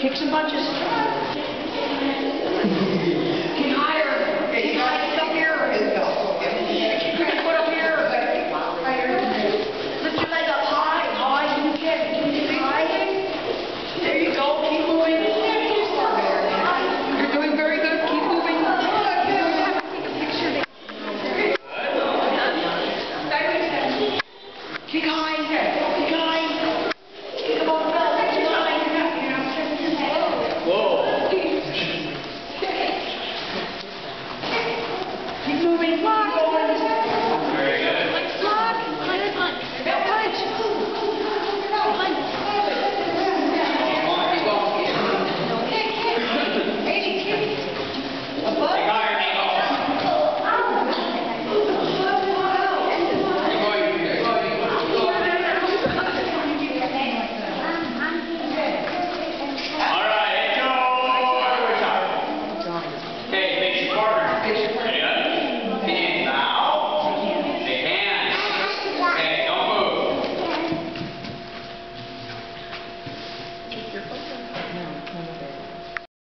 Kicks and bunches. Get higher. Get higher. Here. Keep your up here. Lift your leg up high. High. Can you get, can you get high? There you go. Keep moving. Keep moving. Keep moving. Come